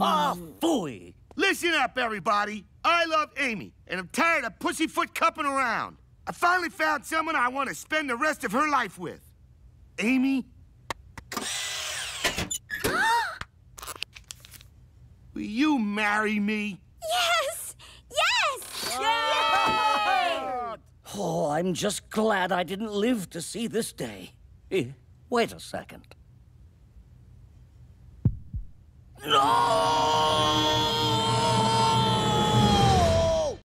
Ah, fooey. Listen up, everybody. I love Amy, and I'm tired of pussyfoot cupping around. I finally found someone I want to spend the rest of her life with. Amy? Will you marry me? Yes! Yes! Oh, I'm just glad I didn't live to see this day. Eh, wait a second. No!